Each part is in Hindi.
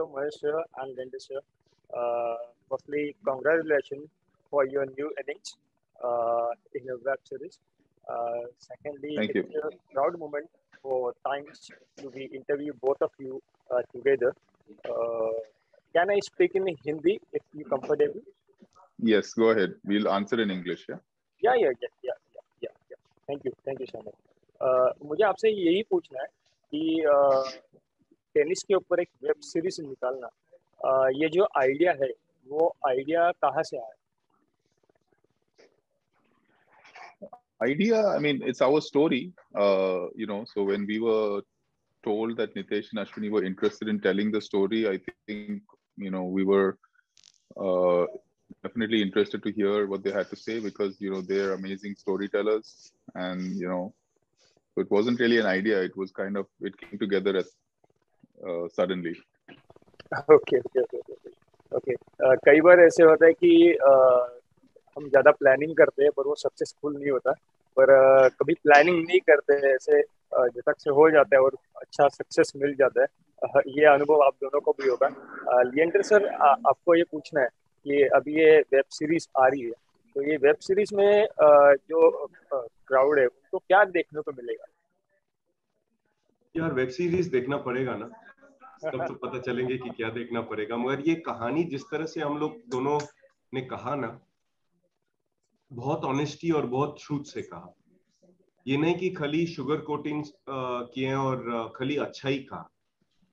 hello, Mahesh sir and Linda sir. Uh, firstly, congratulations for your new innings uh, in your web series. Uh, secondly, Thank it's a proud moment for times to be interview both of you uh, together. Uh, can I speak in Hindi if you comfortable? Yes, go ahead. We'll answer in English. Yeah. या या yeah yeah yeah yeah thank you thank you so much मुझे आपसे यही पूछना है कि टेनिस के ऊपर एक वेब सीरीज निकालना uh, ये जो आइडिया है वो आइडिया कहाँ से आया Idea, I mean, it's our story. Uh, you know, so when we were told that Nitesh and Ashwini were interested in telling the story, I think, you know, we were uh, definitely interested to hear what they had to say because you know they're amazing storytellers and you know so it wasn't really an idea it was kind of it came together as uh, suddenly. Okay okay okay okay कई बार ऐसे होता है कि uh, हम ज़्यादा प्लानिंग करते हैं पर वो सक्सेसफुल नहीं होता। पर uh, कभी प्लानिंग नहीं करते ऐसे uh, झटक से हो जाता है और अच्छा सक्सेस मिल जाता है uh, ये अनुभव आप दोनों को भी होगा। लियंडर सर आपको ये पूछना है कि अभी ये वेब सीरीज़ आ रही है तो ये वेब सीरीज़ में जो क्राउड है उनको क्या देखने को मिलेगा? यार वेब सीरीज़ देखना पड़ेगा ना। तब तो पता चलेंगे कि क्या देखना पड़ेगा। मगर ये कहानी जिस तरह से हम लोग दोनों ने कहा ना, बहुत ऑनेस्टी और बहुत ट्रूथ से कहा। ये नहीं कि खाली शुगर कोटिंग किए और खाली अच्छा ही कहा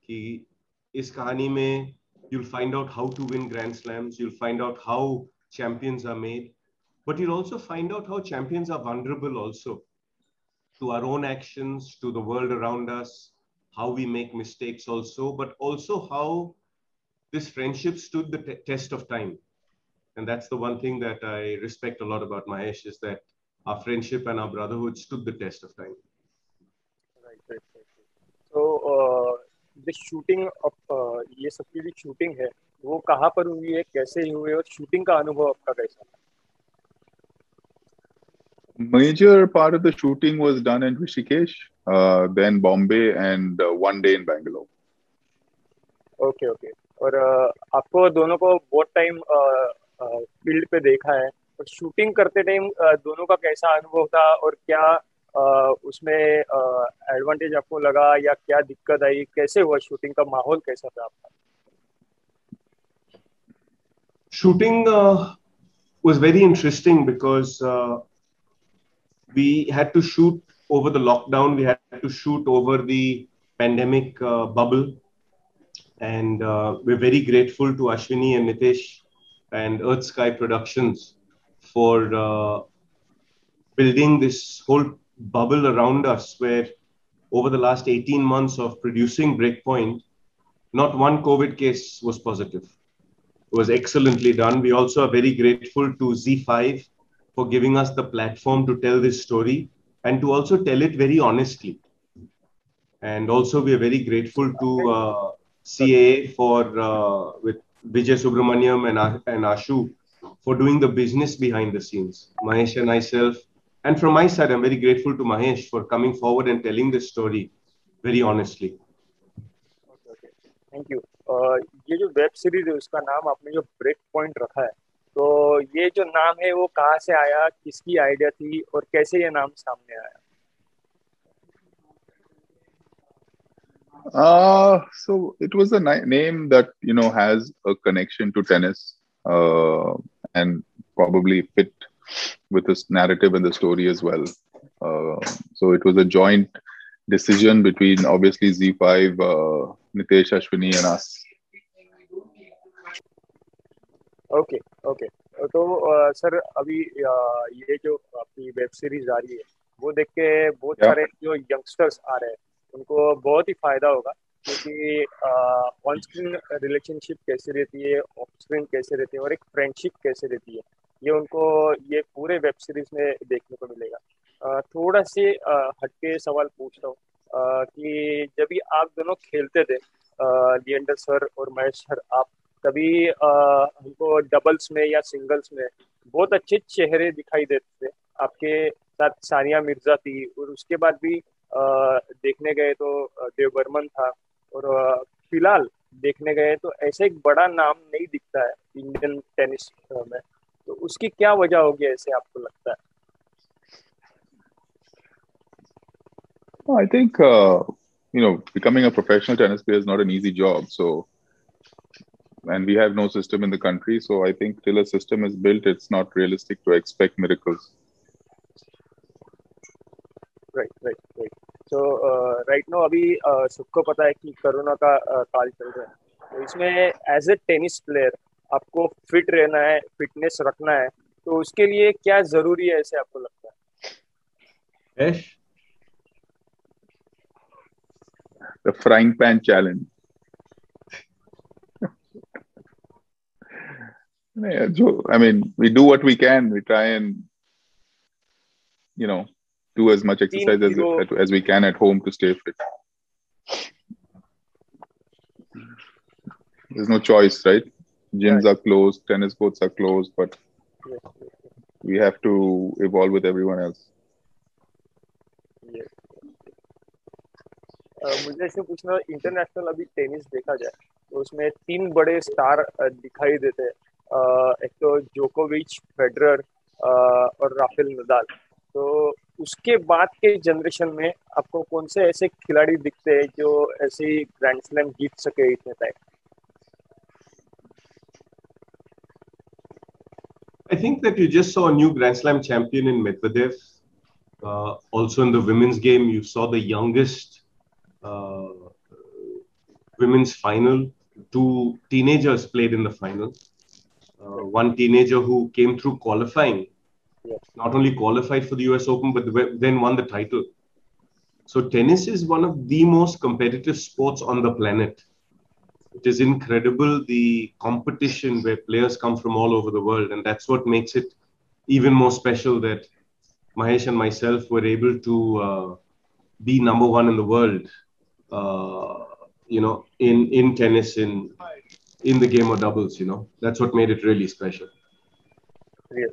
कि इस कहानी में you'll find out how to win grand slams you'll find out how champions are made but you'll also find out how champions are vulnerable also to our own action to the world around us how we make mistakes also, but also how this friendship stood the test of time. And that's the one thing that I respect a lot about Mahesh is that our friendship and our brotherhood stood the test of time. Right, right, right. So, uh, the shooting of uh, ये सब की जो शूटिंग है वो कहाँ पर हुई है कैसे हुई और शूटिंग का अनुभव आपका कैसा था Major part of the shooting was done in Rishikesh, Uh, then Bombay, and uh, one day in Bangalore. Okay okay और uh, आपको दोनों को बहुत टाइम फ़ील्ड पे देखा है। और शूटिंग करते टाइम दोनों का कैसा अनुभव था और क्या उसमें एडवांटेज आपको लगा या क्या दिक्कत आई? कैसे हुआ शूटिंग का? माहौल कैसा था आपका? Shooting uh, was very interesting because uh, we had to shoot over the lockdown we had to shoot over the pandemic uh, bubble and we're very grateful to ashwini and nitesh and earth sky productions for building this whole bubble around us where over the last 18 months of producing Breakpoint, not one COVID case was positive. It was excellently done. We also are very grateful to Z5 for giving us the platform to tell this story and to also tell it very honestly. And also, we are very grateful to uh, CAA for uh, with Vijay Subramaniam and, and Ashu for doing the business behind the scenes. Mahesh and myself and from my side, I'm very grateful to Mahesh for coming forward and telling this story very honestly. Thank you ये जो वेब सीरीज है उसका नाम आपने जो ब्रेक पॉइंट रखा है तो ये जो नाम है वो कहाँ से आया किसकी आइडिया थी और कैसे ये नाम सामने आया Uh, so it was a name that you know has a connection to tennis uh, and probably fit with this narrative and the story as well. Uh, so it was a joint decision between obviously Z5, uh, Nitesh Ashwini, and us. Okay okay तो सर अभी ये जो आपकी वेब सीरीज़ आ रही है वो देख के बहुत सारे जो यंगस्टर्स आ रहे हैं उनको बहुत ही फ़ायदा होगा क्योंकि ऑन स्क्रीन रिलेशनशिप कैसे रहती है ऑफ़ स्क्रीन कैसे रहती है और एक फ्रेंडशिप कैसे रहती है ये उनको ये पूरे वेब सीरीज़ में देखने को मिलेगा। थोड़ा से हटके सवाल पूछ रहा हूँ कि जब भी आप दोनों खेलते थे लियंडर सर और महेश सर आप कभी हमको डबल्स में या सिंगल्स में बहुत अच्छे चेहरे दिखाई देते थे आपके साथ सानिया मिर्ज़ा थी और उसके बाद भी देखने गए तो देव बर्मन था और फ़िलहाल देखने गए तो ऐसे एक बड़ा नाम नहीं दिखता है इंडियन टेनिस में तो उसकी क्या वजह होगी ऐसे आपको लगता है think uh, you know becoming a professional tennis player is not an easy job. So, and we have no system in the country. So I think till a system is built, it's not realistic to expect miracles. Right, right, right. So uh, right now अभी uh, सबको पता है कि कोरोना का uh, काल चल रहा है तो इसमें एज ए टेनिस प्लेयर आपको फिट रहना है फिटनेस रखना है तो उसके लिए क्या जरूरी है ऐसे आपको लगता है the frying pan challenge. I mean, we do what we can. We try and, you know, do as much exercise as, as we can at home to stay fit. There's no choice, right? Gyms right. are closed, tennis courts are closed, but we have to evolve with everyone else. मुझे ऐसे पूछना इंटरनेशनल अभी टेनिस देखा जाए तो उसमें तीन बड़े स्टार दिखाई देते हैं एक तो जोकोविच फेडरर और राफेल नदाल तो उसके बाद के जनरेशन में आपको कौन से ऐसे खिलाड़ी दिखते हैं जो ऐसे ग्रैंड स्लैम जीत सके इतने time I think that you just saw a new Grand Slam champion in Medvedev. Uh, also in the women's game, you saw the youngest uh, women's final. Two teenagers played in the final. One teenager who came through qualifying, not only qualified for the US Open, but then won the title. So, tennis is one of the most competitive sports on the planet. It is incredible the competition where players come from all over the world, and that's what makes it even more special that Mahesh and myself were able to uh, be number one in the world uh, you know, in in tennis, in in the game of doubles. You know, that's what made it really special. Real.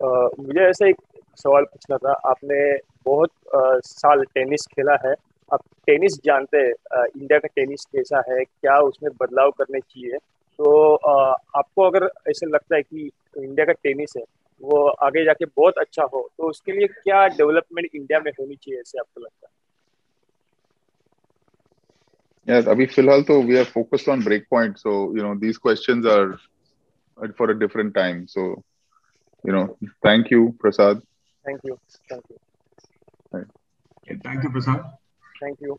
Uh, मुझे ऐसा एक सवाल पूछना था आपने बहुत uh, साल टेनिस खेला है आप टेनिस जानते हैं uh, इंडिया का टेनिस कैसा है क्या उसमें बदलाव करने चाहिए तो uh, आपको अगर ऐसे लगता है कि इंडिया का टेनिस है वो आगे जाके बहुत अच्छा हो तो उसके लिए क्या डेवलपमेंट इंडिया में होनी चाहिए ऐसे आपको लगता है Yeah, अभी फिलहाल तो we are focused on breakpoint. So you know these questions are for a different time. So you know, thank you, Prasad. Thank you. Thank you. Okay, thank you, Prasad. Thank you.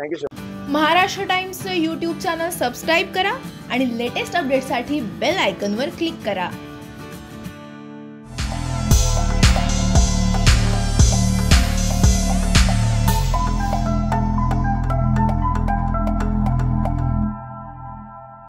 Thank you sir Maharashtra टाइम्सचं YouTube channel subscribe करा आणि लेटेस्ट अपडेटसाठी बेल आयकॉनवर क्लिक करा